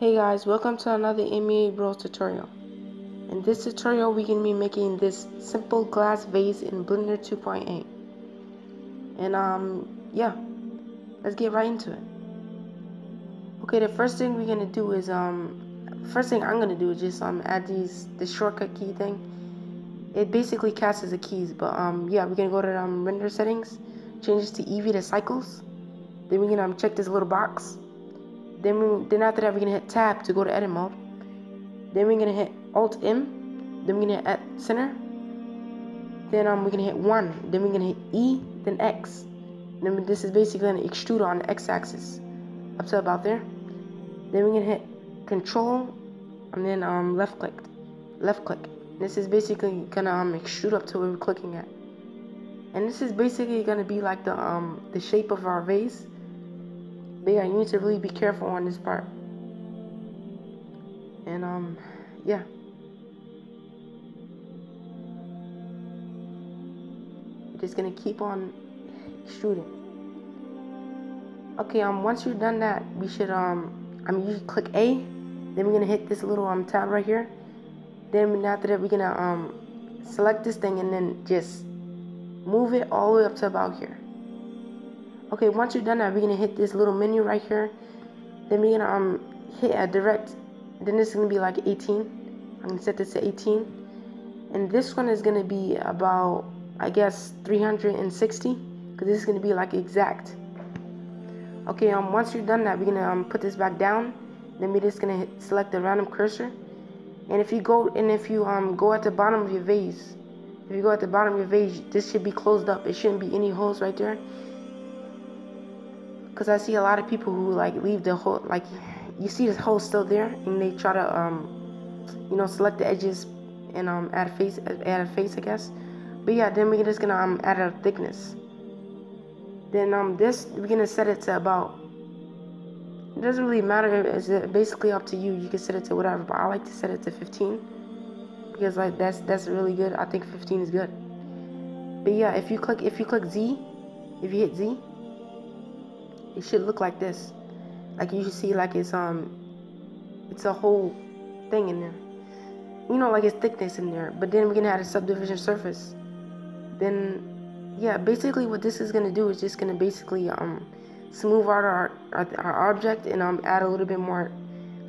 Hey guys, welcome to another MEA Bros tutorial. In this tutorial, we're going to be making this simple glass vase in Blender 2.8. And um, yeah, let's get right into it. Okay, the first thing we're going to do is, um, first thing I'm going to do is just um, add these, the shortcut key thing. It basically casts as the keys, but um, yeah, we're going to go to um, render settings, change this to Eevee to cycles. Then we're going to um, check this little box then we, then after that we're gonna hit tab to go to edit mode. Then we're gonna hit Alt M. Then we're gonna hit at center. Then um we're gonna hit one. Then we're gonna hit E. Then X. Then this is basically gonna extrude on the X axis up to about there. Then we're gonna hit Control and then um left click. Left click. This is basically gonna um extrude up to where we're clicking at. And this is basically gonna be like the um the shape of our vase yeah, you need to really be careful on this part. And um, yeah. Just gonna keep on shooting. Okay, um, once you've done that, we should um, I mean, you click A, then we're gonna hit this little um tab right here. Then after that, we're gonna um select this thing and then just move it all the way up to about here. Okay, once you're done that, we're gonna hit this little menu right here. Then we're gonna um hit a direct. Then this is gonna be like 18. I'm gonna set this to 18. And this one is gonna be about I guess 360 because this is gonna be like exact. Okay, um once you're done that, we're gonna um put this back down. Then we're just gonna hit, select the random cursor. And if you go and if you um go at the bottom of your vase, if you go at the bottom of your vase, this should be closed up. It shouldn't be any holes right there because I see a lot of people who like leave the hole like you see this hole still there and they try to um you know select the edges and um add a face add a face I guess. But yeah then we're just gonna um add a thickness. Then um this we're gonna set it to about it doesn't really matter it's basically up to you. You can set it to whatever but I like to set it to 15 because like that's that's really good. I think 15 is good. But yeah if you click if you click Z if you hit Z it should look like this. Like you should see like it's um it's a whole thing in there. You know like it's thickness in there but then we're gonna add a subdivision surface. Then yeah basically what this is gonna do is just gonna basically um smooth out our, our, our object and um add a little bit more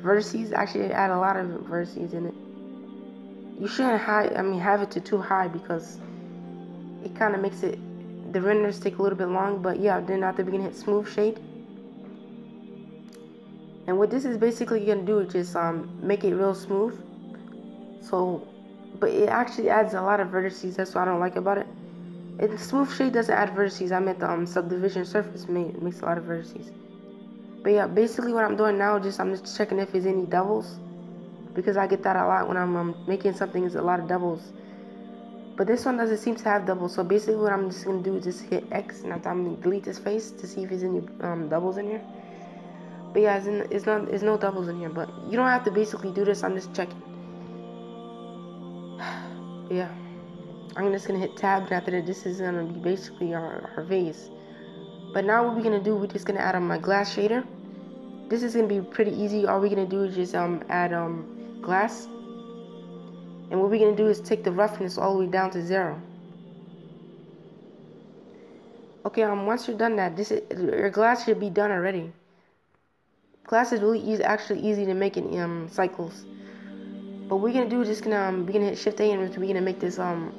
vertices. Actually add a lot of vertices in it. You shouldn't high I mean have it to too high because it kind of makes it the renders take a little bit long, but yeah, then after we can hit smooth shade. And what this is basically gonna do is just um, make it real smooth. So, but it actually adds a lot of vertices. That's what I don't like about it. And smooth shade doesn't add vertices. I meant the um, subdivision surface makes a lot of vertices. But yeah, basically what I'm doing now, just I'm just checking if there's any doubles, because I get that a lot when I'm um, making something. Is a lot of doubles. But this one doesn't seem to have doubles. So basically what I'm just going to do is just hit X and I'm going to delete this face to see if there's any um, doubles in here. But yeah, it's, in, it's not, there's no doubles in here. But you don't have to basically do this. I'm just checking. yeah. I'm just going to hit tab and after that this is going to be basically our, our vase. But now what we're going to do, we're just going to add on my glass shader. This is going to be pretty easy. All we're going to do is just um, add um, glass and what we're going to do is take the roughness all the way down to zero. Okay, um, once you're done that, this is, your glass should be done already. Glass is really easy, actually easy to make in um, cycles. But we're gonna do just gonna um, we're gonna hit Shift A and we're gonna make this um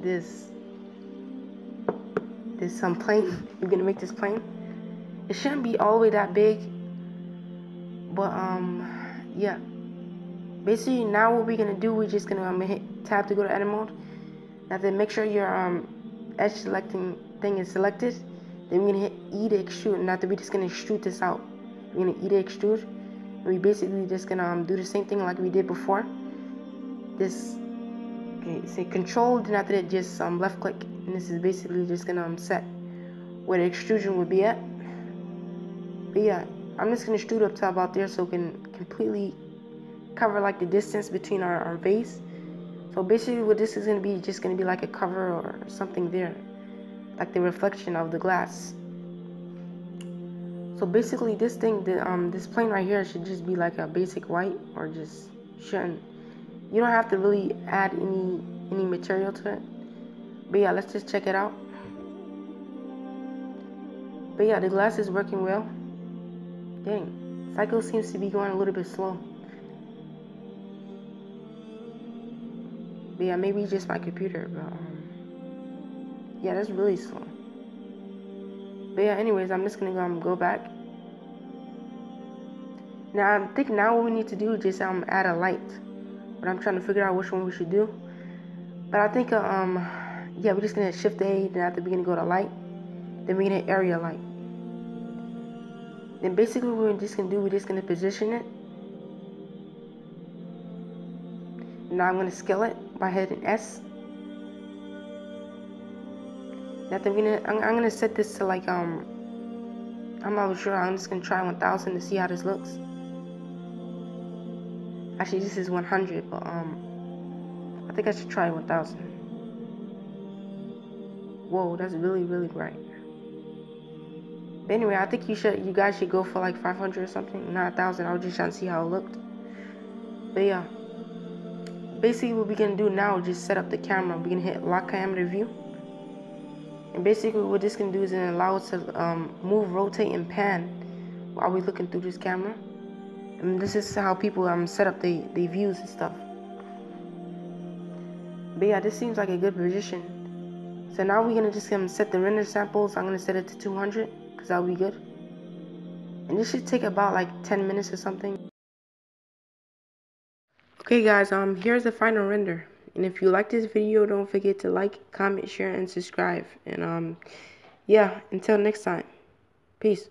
this this um plane. We're gonna make this plane. It shouldn't be all the way that big, but um yeah basically now what we're gonna do we're just gonna um, hit tab to go to edit mode now then make sure your um, edge selecting thing is selected. Then we're gonna hit E to extrude. And after we're just gonna extrude this out. We're gonna E to extrude. And we basically just gonna um, do the same thing like we did before. This okay say control. Then after that just um, left click. And this is basically just gonna um, set where the extrusion would be at. But yeah I'm just gonna extrude up to about there so it can completely cover like the distance between our, our vase. So basically what this is going to be just going to be like a cover or something there. Like the reflection of the glass. So basically, this thing, the, um, this plane right here should just be like a basic white, or just shouldn't. You don't have to really add any any material to it. But yeah, let's just check it out. But yeah, the glass is working well. Dang, cycle seems to be going a little bit slow. But yeah, maybe just my computer, but um, yeah, that's really slow. But yeah, anyways, I'm just gonna go, um, go back. Now I think now what we need to do is just um add a light, but I'm trying to figure out which one we should do. But I think uh, um yeah, we're just gonna shift A, then at the beginning to go to light, then we're gonna area light. Then basically what we're just gonna do, we're just gonna position it. Now I'm gonna scale it by hitting S. I'm gonna I'm, I'm gonna set this to like um I'm not sure. I'm just gonna try 1,000 to see how this looks. Actually, this is 100, but um, I think I should try 1,000. Whoa, that's really really bright. But anyway, I think you should you guys should go for like 500 or something, not thousand. I was just trying to see how it looked. But yeah, basically what we're gonna do now is just set up the camera. We're gonna hit lock camera view. And basically what this can do is it allow us to um, move, rotate, and pan while we're looking through this camera. And this is how people um, set up their they views and stuff. But yeah, this seems like a good position. So now we're gonna just um, set the render samples. I'm gonna set it to 200 because that'll be good. And this should take about like 10 minutes or something. Okay guys, um, here's the final render. And if you like this video, don't forget to like, comment, share, and subscribe. And um, yeah, until next time. Peace.